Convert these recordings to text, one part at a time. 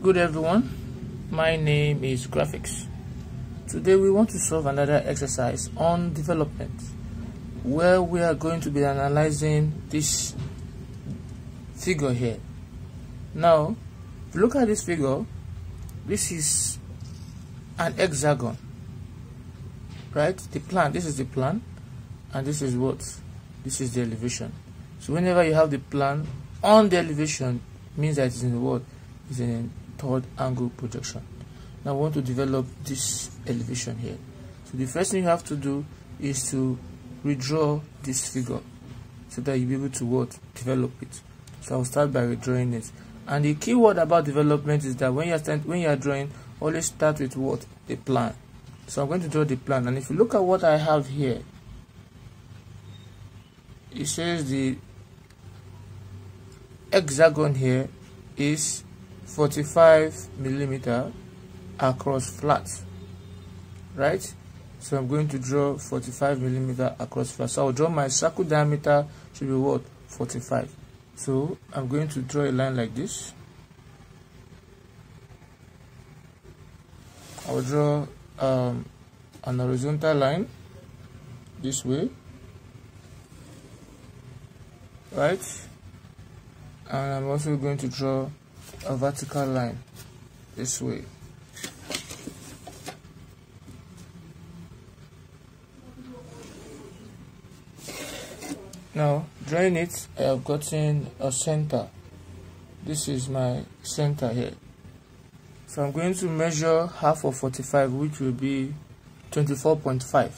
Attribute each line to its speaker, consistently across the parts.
Speaker 1: Good everyone, my name is Graphix. Today we want to solve another exercise on development where we are going to be analyzing this figure here. Now, look at this figure, this is an hexagon, right? The plan, this is the plan, and this is what? This is the elevation. So whenever you have the plan on the elevation, means that it's in the what? It's in third angle projection. Now I want to develop this elevation here. So the first thing you have to do is to redraw this figure so that you'll be able to what develop it. So I'll start by redrawing it. And the key word about development is that when you're when you're drawing, always start with what the plan. So I'm going to draw the plan, and if you look at what I have here, it says the hexagon here is 45 millimeter across flat right? So I'm going to draw 45 millimeter across flat. So I'll draw my circle diameter should be what? 45 so I'm going to draw a line like this. I'll draw um, an horizontal line this way right? And I'm also going to draw a vertical line this way. Now drawing it I have gotten a center. This is my center here. So I'm going to measure half of 45 which will be 24.5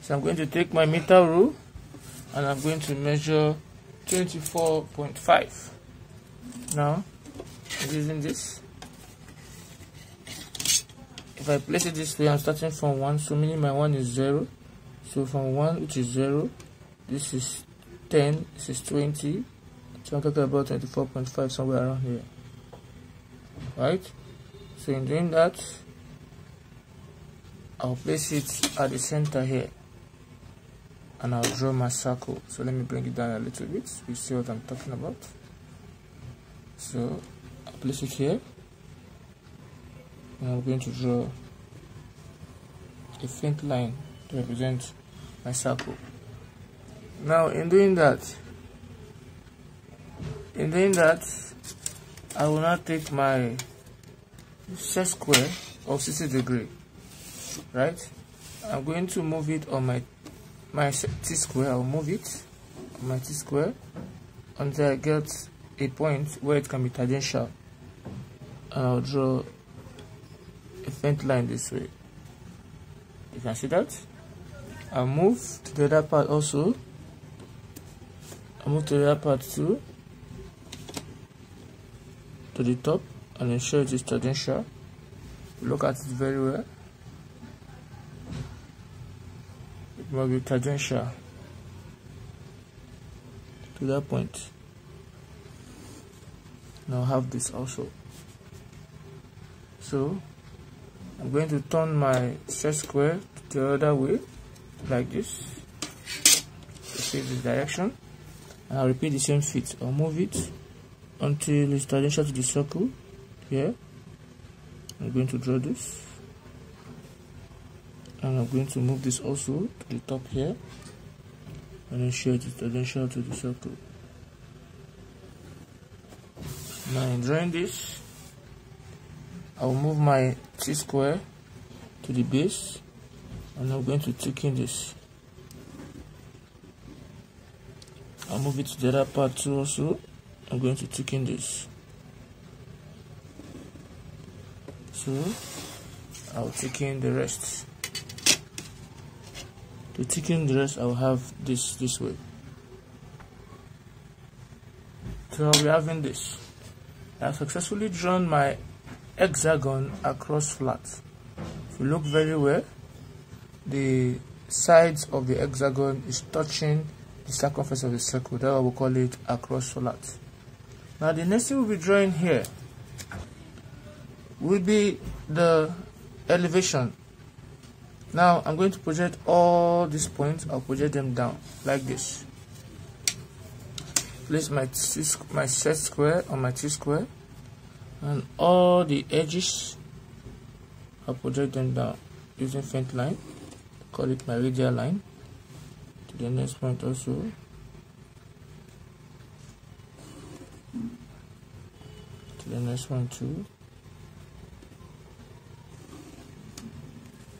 Speaker 1: so I'm going to take my meter rule and I'm going to measure 24.5 now using this. If I place it this way I'm starting from 1 so meaning my 1 is 0 so from 1 which is 0 this is 10 this is 20 so I'm talking about 24.5 somewhere around here. Right? So in doing that I'll place it at the center here. And I'll draw my circle. So let me bring it down a little bit. You see what I'm talking about? So place it here. And I'm going to draw a faint line to represent my circle. Now in doing that in doing that I will now take my set square of 60 degree right? I'm going to move it on my my t-square I'll move it on my t-square until I get a point where it can be tangential I'll draw a faint line this way. You can see that? I'll move to the other part also. I'll move to the other part too. To the top and ensure it is tangential. Look at it very well. It must be tangential. To that point now have this also. So I'm going to turn my set square the other way like this. See this direction. And I'll repeat the same feat. I'll move it until it's tangential to the circle here. I'm going to draw this. And I'm going to move this also to the top here. And then ensure it tangential to the circle now in drawing this I will move my t-square to the base and I'm going to thicken this. I'll move it to the other part too also. I'm going to thicken this. So I'll thicken the rest. To thicken the rest I'll have this this way. So I'll be having this I've successfully drawn my hexagon across flat. If you look very well, the sides of the hexagon is touching the circumference of the circle. That we call it across flat. Now the next thing we'll be drawing here will be the elevation. Now I'm going to project all these points. I'll project them down like this place my t my set square on my t square and all the edges I'll project them down using faint line call it my radial line. To the next point also. To the next one too.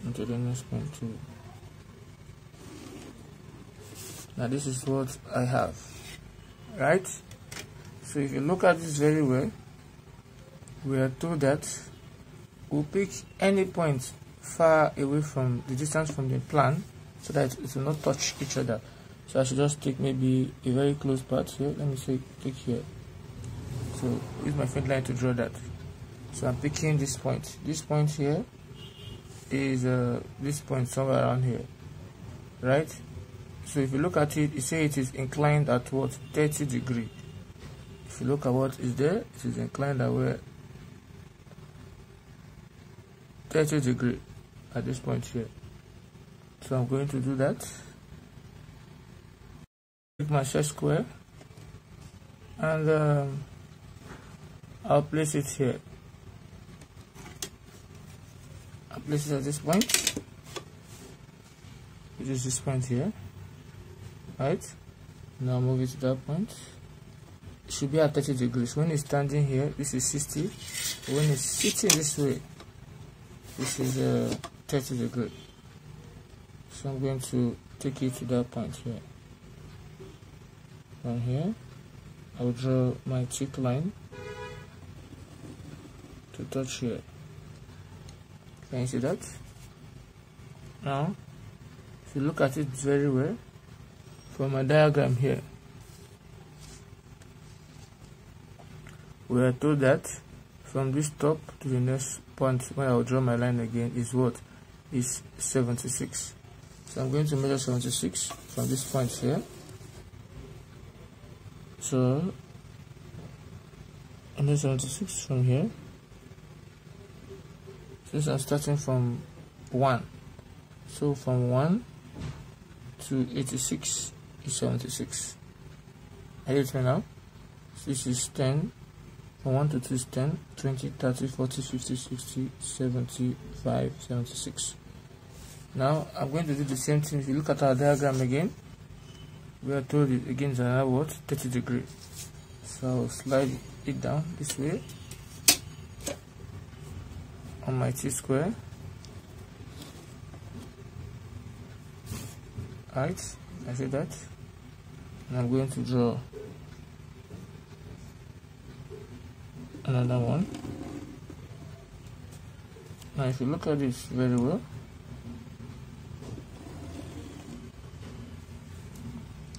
Speaker 1: And to the next one too. Now this is what I have right? So if you look at this very well we are told that we'll pick any point far away from the distance from the plan so that it will not touch each other. So I should just take maybe a very close part here. Let me say take here. So use my faint line to draw that. So I'm picking this point. This point here is uh, this point somewhere around here. Right so if you look at it you say it is inclined at what? 30 degree. If you look at what is there it is inclined at where? 30 degree at this point here. So I'm going to do that. Take my square. And um, I'll place it here. I'll place it at this point which is this point here right now move it to that point. It should be at 30 degrees when it's standing here this is 60 when it's sitting this way this is uh, 30 degree so I'm going to take it to that point here. From here I'll draw my tick line to touch here. Can you see that? Now if you look at it very well from my diagram here. We are told that from this top to the next point when I'll draw my line again is what? Is 76 so I'm going to measure 76 from this point here. So then 76 from here. Since I'm starting from 1 so from 1 to 86 is 76 I get it now? This is 10 from 1 to 2 is 10 20 30 40 50 60 75 76 now I'm going to do the same thing. If you look at our diagram again we are told it again is another what? 30 degree. So I'll slide it down this way. On my t-square. Right I see that and I'm going to draw another one. Now if you look at this very well.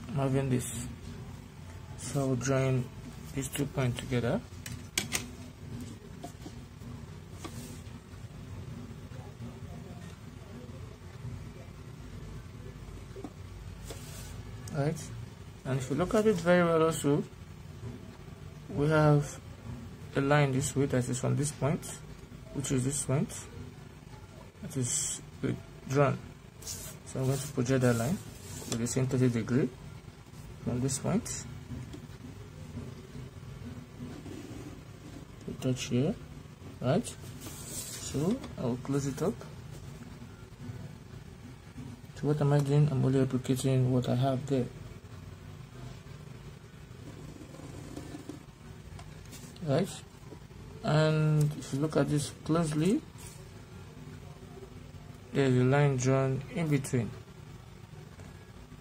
Speaker 1: I'm having this. So I'll join these two points together. Right and if you look at it very well also we have a line this way that is from this point which is this point. That is drawn. So I'm going to project that line with the same 30 degree from this point. To touch here right? So I will close it up. So what am I doing? I'm only replicating what I have there right? And if you look at this closely there's a line drawn in between.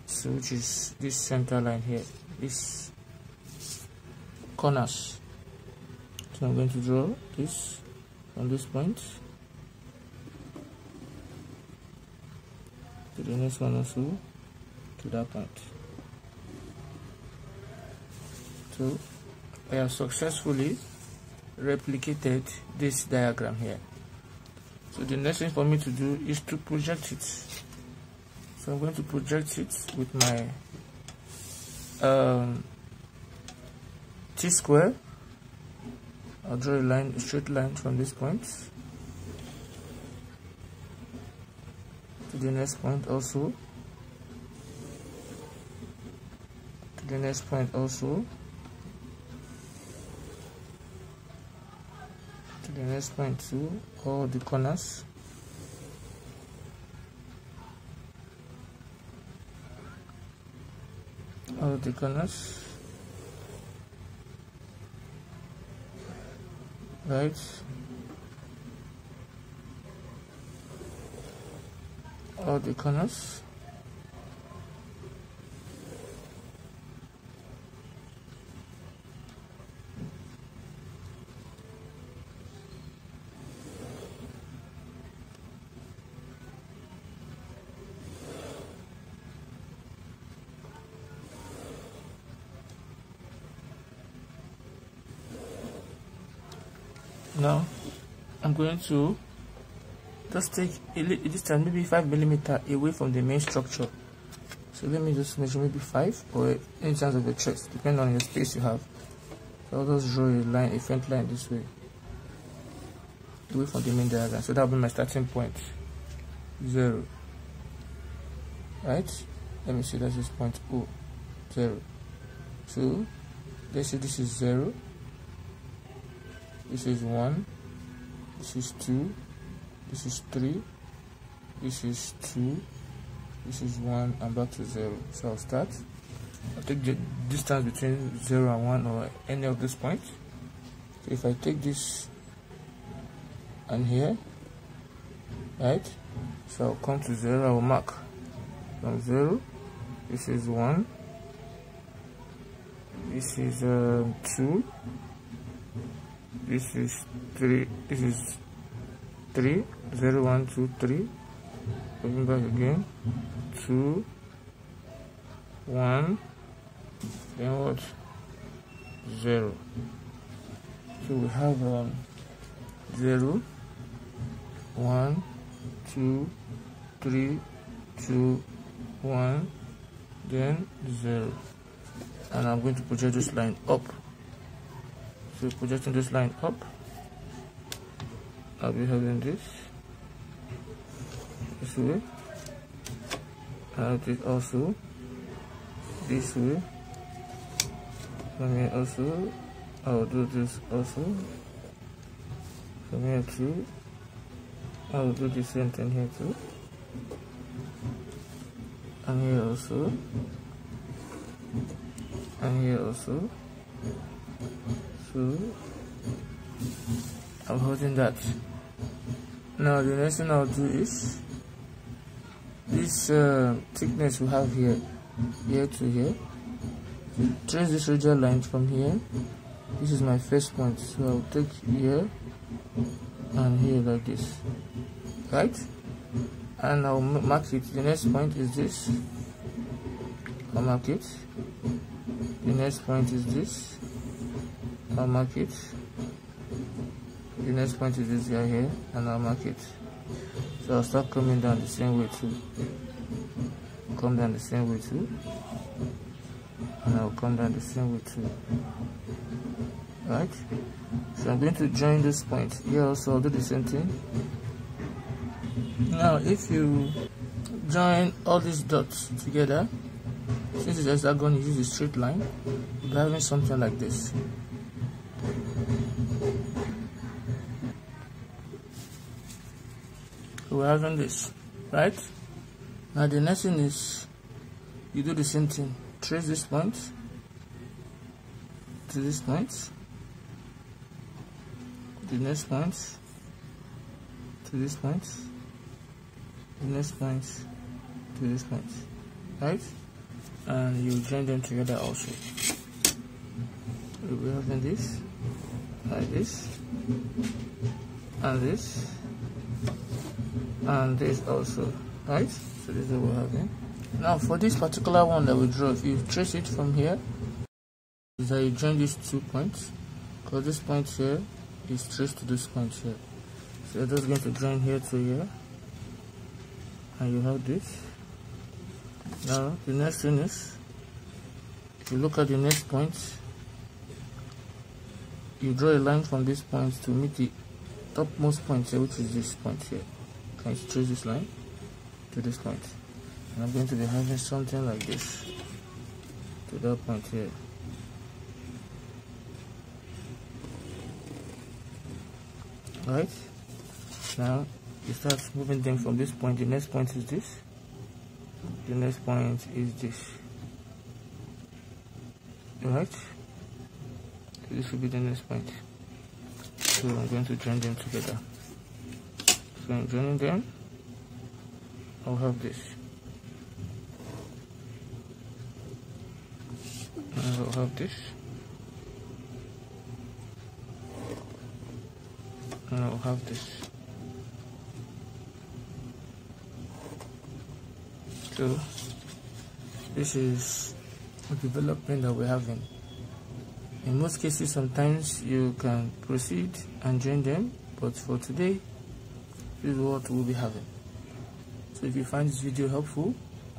Speaker 1: So which is this center line here this corners. So I'm going to draw this from this point to the next one also to that point. So I have successfully replicated this diagram here. So the next thing for me to do is to project it. So I'm going to project it with my um, t-square. I'll draw a line a straight line from this point to the next point also. To the next point also the next point to all the corners. All the corners. Right. All the corners now I'm going to just take a distance maybe 5 millimeter away from the main structure. So let me just measure maybe 5 or in terms of the chest depending on your space you have. So I'll just draw a line a front line this way away from the main diagram. So that will be my starting point. 0 right? Let me see that's this point O. 0 so let's say this is 0 this is 1 this is 2 this is 3 this is 2 this is 1 and back to 0 so I'll start. I'll take the distance between 0 and 1 or any of these points. So if I take this and here right? So I'll come to 0 I will mark from 0 this is 1 this is um, 2 this is 3 this is 3 0 1 2 3 coming back again. 2 1 then what? 0 so we have um, 0 1 2 3 2 1 then 0 and I'm going to project this line up so projecting this line up. I'll be having this this way. And it also this way. From here also I'll do this also. From here too I'll do the same thing here too. And here also. And here also so I'm holding that. Now the next thing I'll do is this uh, thickness we have here here to here. Trace this radial line from here. This is my first point so I'll take here and here like this. Right? And I'll mark it. The next point is this. I'll mark it. The next point is this I'll mark it. The next point is this guy here and I'll mark it. So I'll start coming down the same way too. Come down the same way too. And I'll come down the same way too. Right? So I'm going to join this point. Here also I'll do the same thing. Now if you join all these dots together since it's hexagon you use a straight line you're having something like this so we're having this right? Now the next thing is you do the same thing. Trace this point. To this point. The next point. To this point. The next point. To this point right? And you join them together also. We'll be having this like this. And this. And this also. Right? So this is what we're having. Now for this particular one that we draw if you trace it from here is that you join these two points. Because this point here is traced to this point here. So you're just going to join here to here. And you have this. Now the next thing is if you look at the next point you draw a line from this point to meet the topmost point here which is this point here. Can you trace this line? To this point. And I'm going to be having something like this. To that point here. Right now you start moving them from this point. The next point is this. The next point is this. Right this will be the next point. So I'm going to join them together. So I'm joining them. I'll have this. I'll have this. And I'll have this. So this is a development that we're having in most cases sometimes you can proceed and join them but for today this is what we'll be having. So if you find this video helpful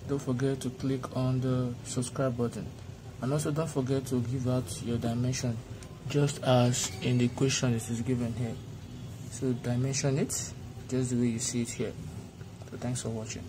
Speaker 1: don't forget to click on the subscribe button. And also don't forget to give out your dimension just as in the question it is given here. So dimension it just the way you see it here. So thanks for watching